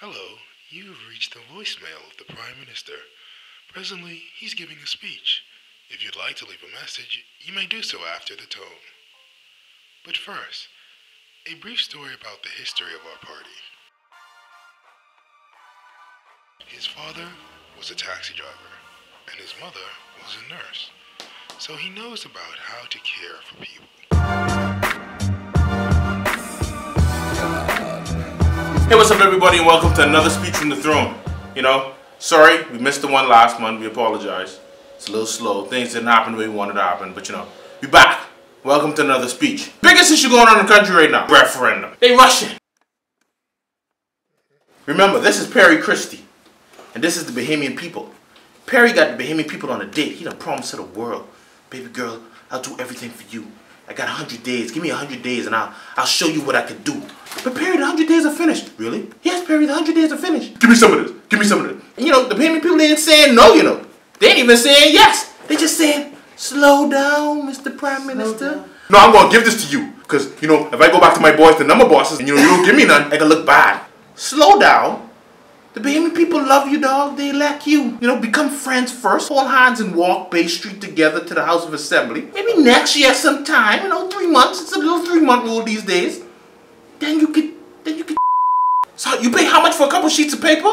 Hello, you've reached the voicemail of the Prime Minister. Presently, he's giving a speech. If you'd like to leave a message, you may do so after the tone. But first, a brief story about the history of our party. His father was a taxi driver, and his mother was a nurse, so he knows about how to care for people. Hey, what's up, everybody, and welcome to another speech from the throne. You know, sorry, we missed the one last month. We apologize. It's a little slow. Things didn't happen the way we wanted to happen, but you know, we back. Welcome to another speech. Biggest issue going on in the country right now: referendum. They rushing. Remember, this is Perry Christie, and this is the Bahamian people. Perry got the Bahamian people on a date. He done promised to the world, baby girl, I'll do everything for you. I got 100 days. Give me 100 days and I'll, I'll show you what I can do. But Perry, the 100 days are finished. Really? Yes, Perry, the 100 days are finished. Give me some of this. Give me some of this. And you know, the payment people ain't saying no, you know. They ain't even saying yes. They just saying, slow down, Mr. Prime Minister. No, I'm going to give this to you. Because, you know, if I go back to my boys, the number bosses, and you know, you don't give me none, I can look bad. Slow down. The Bahamian people love you, dog. They like you. You know, become friends first. Hold hands and walk Bay Street together to the House of Assembly. Maybe next year sometime, you know, three months. It's a little three-month rule these days. Then you could, then you could. So you pay how much for a couple sheets of paper?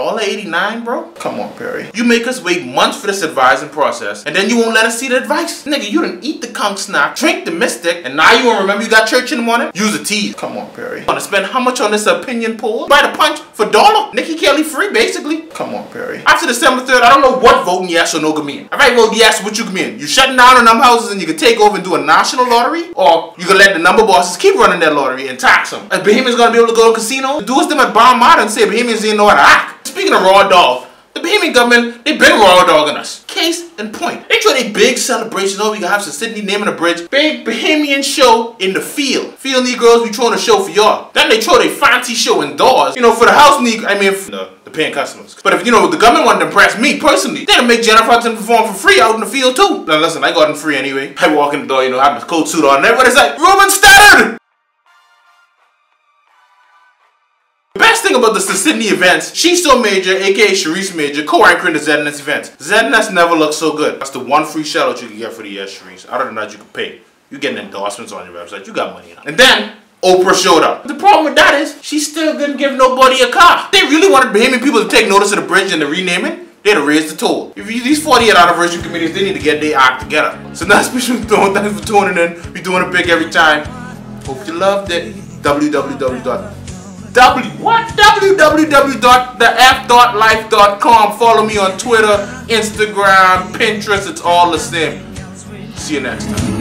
$1.89, bro? Come on, Perry. You make us wait months for this advising process, and then you won't let us see the advice. Nigga, you didn't eat the conch snack, drink the mystic, and now you won't remember you got church in the morning? Use a tease. Come on, Perry. Wanna spend how much on this opinion poll? Buy the punch for dollar. Nikki Kelly free, basically. Come on, Perry. After December 3rd, I don't know what voting yes or no can mean. I vote yes, what you can mean? You shutting down on them houses and you can take over and do a national lottery? Or you can let the number bosses keep running that lottery and tax them? Is Bahamians gonna be able to go to casino? Do us them at Baha Mar and say Bahamians didn't know how to act? Speaking of raw dog, the Bahamian government, they've been raw dogging us. Case in point. They throw a big celebration, oh, we have Sir Sydney naming a bridge. Big Bahamian show in the field. Field Negroes, we throwing a show for y'all. Then they throw a fancy show indoors. You know, for the house Negro, I mean, for the, paying customers. But if, you know, the government wanted to impress me personally, they'd make Jennifer Hudson perform for free out in the field too. Now listen, I got them free anyway. I walk in the door, you know, I have my coat suit on, and everybody's like, Ruben Studdard! Thing about the Sydney events, she's so major, aka Sharice Major, co-anchoring the ZNS events. ZNS never looks so good. That's the one free shout out you can get for the yes Sharice. Other than that, you can pay. You getting endorsements on your website. You got money. And then Oprah showed up. The problem with that is she still didn't give nobody a car. They really wanted Bahamian people to take notice of the bridge and the renaming. They'd have raised the toll. If you, these 48 anniversary committees, they need to get their act together. So now special throne, thanks for tuning in. We're doing it big every time. Hope you loved it. www. W what? www.thef.life.com. Follow me on Twitter, Instagram, Pinterest. It's all the same. See you next time.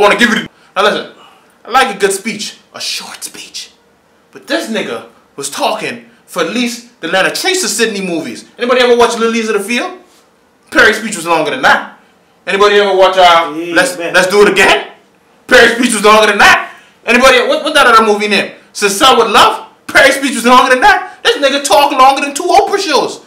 Want. I want to give it. Now listen, I like a good speech, a short speech, but this nigga was talking for at least the Lana Trace of Sydney movies. Anybody ever watch Lilies of the Field? Perry's speech was longer than that. Anybody ever watch uh, Yeah, Let's man. Let's Do It Again? Perry's speech was longer than that. Anybody what what that other movie name? Since Sun with Love? Perry's speech was longer than that. This nigga talk longer than two Oprah shows.